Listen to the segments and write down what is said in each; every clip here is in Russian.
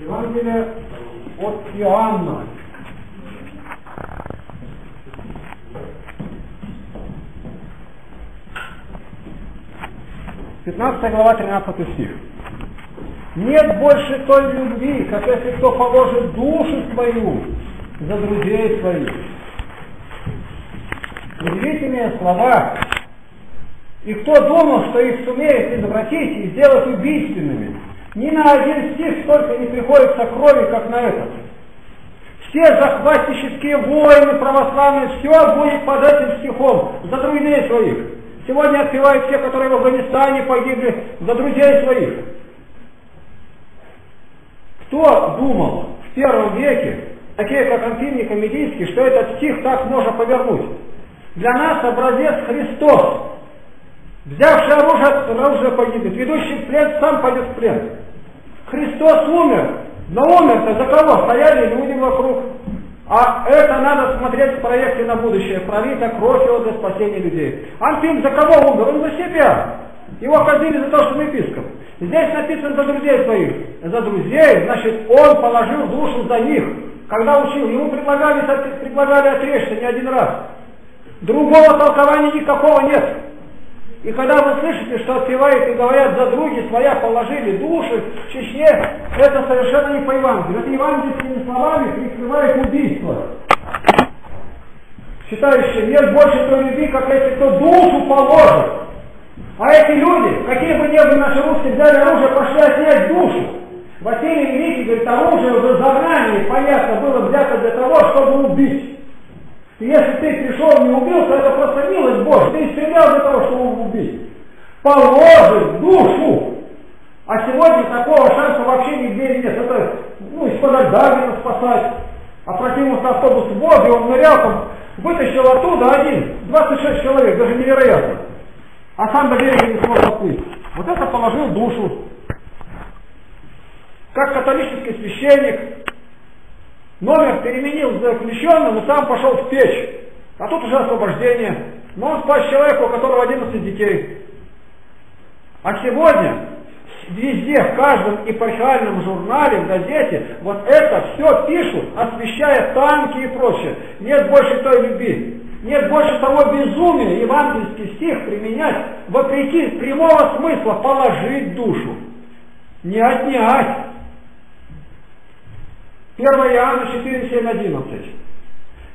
Евангелие от Иоанна. Пятнадцатая глава, 13 стих. Нет больше той любви, как если кто положит душу свою за друзей своих. Удивительные слова. И кто думал, что их сумеет извратить и сделать убийственными, ни на один стих столько не приходится крови, как на этот. Все захватнические войны православные, все будет под этим стихом, за друзей своих. Сегодня отпевают те, которые в Афганистане погибли, за друзей своих. Кто думал в первом веке, такие как Антимий Комедийский, что этот стих так можно повернуть? Для нас образец Христос, взявший оружие, оружие погибнет, ведущий в плен сам пойдет в плен. Христос умер, но умер-то за кого? Стояли люди вокруг. А это надо смотреть в проекте на будущее. Пролита кровь его для спасения людей. Антим за кого умер? Он за себя. Его ходили за то, что он епископ. Здесь написано за друзей своих. За друзей, значит, он положил душу за них. Когда учил, ему предлагали, предлагали отречься не один раз. Другого толкования никакого нет. И когда вы слышите, что отпевают и говорят за други своя положили души в Чечне, это совершенно не по Евангелию. Это евангельскими словами прикрывает убийство. Считающие, нет больше той любви, как если кто душу положит. А эти люди, какие бы ни были наши русские, взяли оружие, пошли отнять душу. Василий Великий говорит, оружие уже заранее, понятно, было взято для того, чтобы убить. И если ты пришел не убил, то это просто милость Божья. Ты стрелял для того, чтобы убить. Положит душу. А сегодня такого шанса вообще нигде нет. Это, ну, из-под Дарвина спасать. Опрокинулся автобус в воду, он нырял там, вытащил оттуда один, 26 человек, даже невероятно. А сам до берега не смог доплыть. Вот это положил душу. Как католический священник, Номер переменил заключенным и сам пошел в печь. А тут уже освобождение. Но он спас человека, у которого 11 детей. А сегодня везде, в каждом епархиальном журнале, в газете, вот это все пишут, освещая танки и прочее. Нет больше той любви. Нет больше того безумия евангельский стих применять вопреки прямого смысла положить душу. Не отнять. 1 Иоанна 4, 7, 11.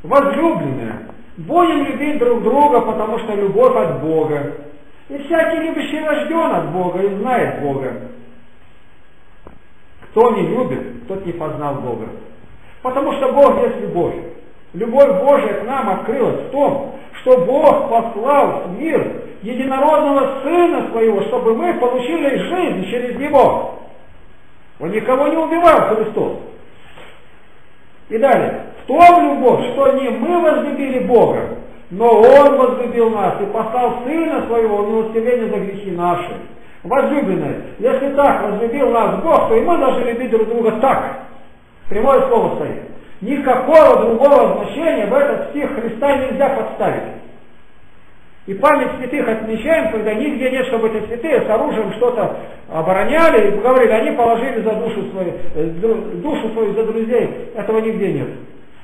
Возлюбленные, будем любить друг друга, потому что любовь от Бога. И всякий любящий рожден от Бога и знает Бога. Кто не любит, тот не познал Бога. Потому что Бог есть любовь. Любовь Божия к нам открылась в том, что Бог послал в мир единородного Сына Своего, чтобы мы получили жизнь через Него. Он никого не убивал, Христос. И далее. В том любовь, что не мы возлюбили Бога, но Он возлюбил нас и послал Сына Своего в милостивление за грехи наши. Возлюбленные, если так возлюбил нас Бог, то и мы должны любить друг друга так. Прямое слово стоит. Никакого другого значения в этот стих Христа нельзя подставить. И память святых отмечаем, когда нигде нет, чтобы эти святые с оружием что-то обороняли и говорили, они положили за душу свою, э, душу свою за друзей. Этого нигде нет.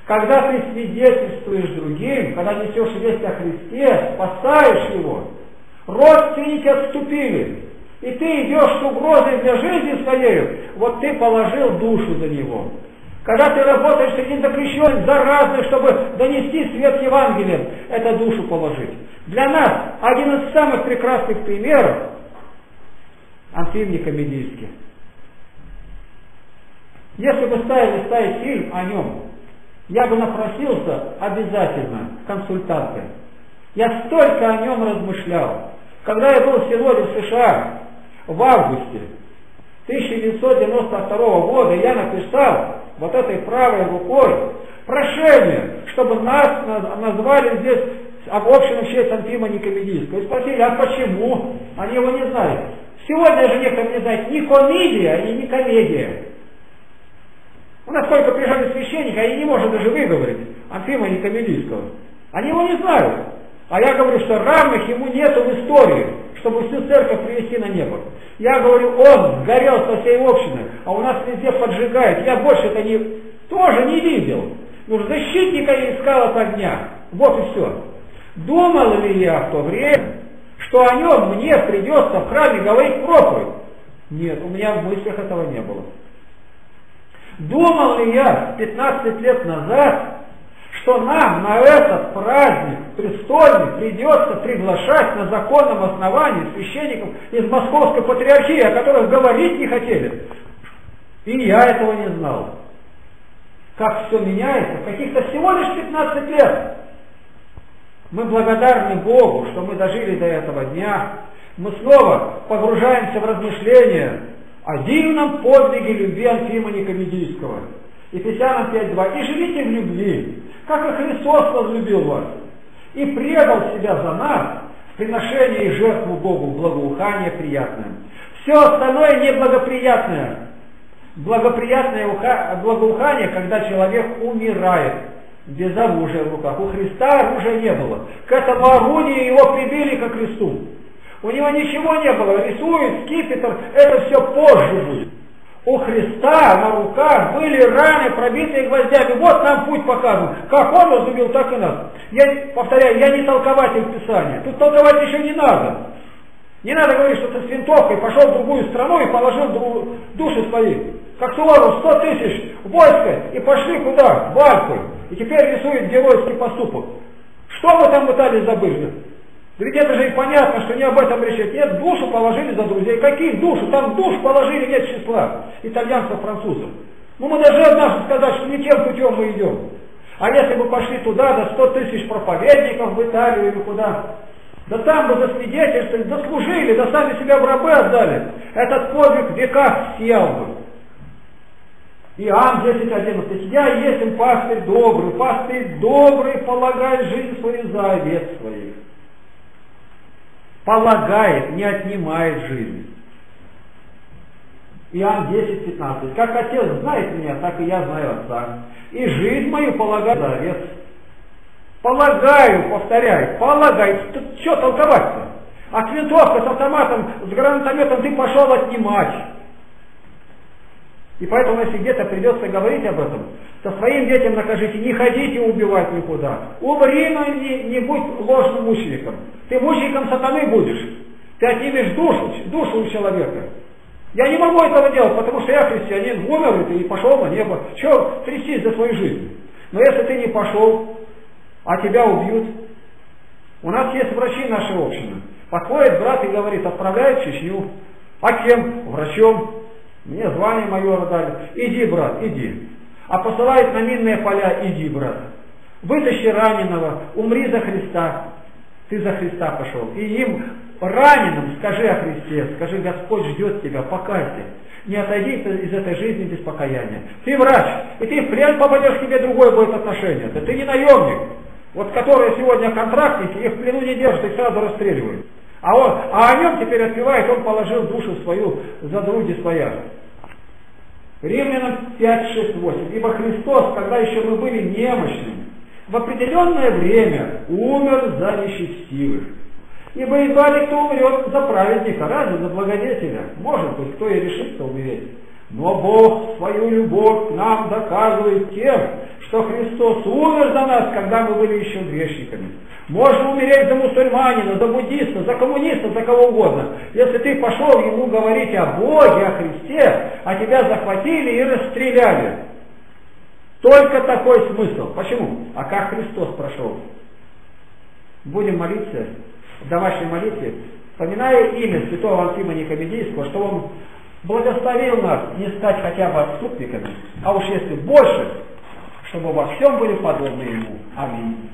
Когда ты свидетельствуешь другим, когда несешь весть о Христе, спасаешь его, родственники отступили, и ты идешь с угрозой для жизни своей, вот ты положил душу за него. Когда ты работаешь среди запрещенных, заразных, чтобы донести свет Евангелия, это душу положить. Для нас один из самых прекрасных примеров Антим Никомедийский. Если бы ставили ставить фильм о нем, я бы напросился обязательно консультанты. Я столько о нем размышлял. Когда я был сегодня в США в августе 1992 года, я написал вот этой правой рукой прошение, чтобы нас назвали здесь об общем в честь Антима Никомедийского. И спросили, а почему? Они его не знают. Сегодня же некоторые не знают ни комедия, ни не комедия. Нас сколько приезжали священника, они не может даже выговорить Антима Никомедийского. Они его не знают. А я говорю, что равных ему нету в истории, чтобы всю церковь привести на небо. Я говорю, он сгорел со всей общины, а у нас везде поджигает. Я больше это не, тоже не видел. Ну, защитника искал от огня. Вот и все. Думал ли я в то время, что о нем мне придется в храме говорить проповедь? Нет, у меня в мыслях этого не было. Думал ли я 15 лет назад, что нам на этот праздник престольный придется приглашать на законном основании священников из Московской патриархии, о которых говорить не хотели. И я этого не знал. Как все меняется, каких-то всего лишь 15 лет. Мы благодарны Богу, что мы дожили до этого дня. Мы снова погружаемся в размышления о дивном подвиге любви Анфима Никомедийского. Ефесянам 5.2. «И живите в любви, как и Христос возлюбил вас, и предал себя за нас в приношении и жертву Богу благоухание приятное». Все остальное неблагоприятное. Благоприятное благоухание, когда человек умирает без оружия в руках. У Христа оружия не было. К этому орудию его прибили ко кресту. У него ничего не было. Рисует скипетр, это все позже будет. У Христа на руках были раны, пробитые гвоздями. Вот нам путь показан. Как он возлюбил, так и нас. Я повторяю, я не толкователь Писания. Тут толковать еще не надо. Не надо говорить, что ты с винтовкой пошел в другую страну и положил души свои. Как Суворов, 100 тысяч войска и пошли куда? В Альпы. И теперь рисует геройский поступок. Что мы там в Италии забыли? Да ведь это же и понятно, что не об этом речь. Нет, душу положили за друзей. Каких душу? Там душ положили нет числа. Итальянцев, французов. Ну мы даже однажды сказать, что не тем путем мы идем. А если бы пошли туда, до 100 тысяч проповедников в Италию или куда, да там бы засвидетельствовали, заслужили, да сами себя в рабы отдали. Этот подвиг века съел бы. Иоанн 10.11. Я есть пастырь добрый, пастырь добрый полагает жизнь свою за овец своих. Полагает, не отнимает жизнь. Иоанн 10.15. Как Отец знает меня, так и я знаю Отца. И жизнь мою полагаю за овец. Полагаю, повторяю, полагаю. Что толковать-то? От винтовка с автоматом, с гранатометом ты пошел отнимать. И поэтому, если где-то придется говорить об этом, то своим детям накажите, не ходите убивать никуда. Умри, но не, не будь ложным мучеником. Ты мучеником сатаны будешь. Ты отнимешь душу, душу у человека. Я не могу этого делать, потому что я христианин, умер и пошел на небо. Чего трястись за свою жизнь? Но если ты не пошел, а тебя убьют, у нас есть врачи нашей общины. Подходит брат и говорит, отправляют в Чечню. А кем? Врачом. Мне звание майора дали. Иди, брат, иди. А посылает на минные поля, иди, брат. Вытащи раненого, умри за Христа. Ты за Христа пошел. И им, раненым, скажи о Христе, скажи, Господь ждет тебя, покайся. Не отойди из этой жизни без покаяния. Ты врач, и ты в плен попадешь, тебе другое будет отношение. Да ты не наемник. Вот которые сегодня контрактники, их в плену не держат, их сразу расстреливают. А, он, а о нем теперь отпевает, он положил душу свою за други своя. Римлянам 5, 6, 8. Ибо Христос, когда еще мы были немощными, в определенное время умер за нечестивых. Ибо едва ли кто умрет за праведника, разве за благодетеля? Может быть, кто и решится умереть. Но Бог свою любовь нам доказывает тем, что Христос умер за нас, когда мы были еще грешниками. Можно умереть за мусульманина, за буддиста, за коммуниста, за кого угодно. Если ты пошел ему говорить о Боге, о Христе, а тебя захватили и расстреляли. Только такой смысл. Почему? А как Христос прошел? Будем молиться в домашней молитве, вспоминая имя святого Антима Никомедийского, что он благословил нас не стать хотя бы отступниками, а уж если больше, чтобы во всем были подобны Ему. Аминь.